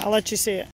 I'll let you see it.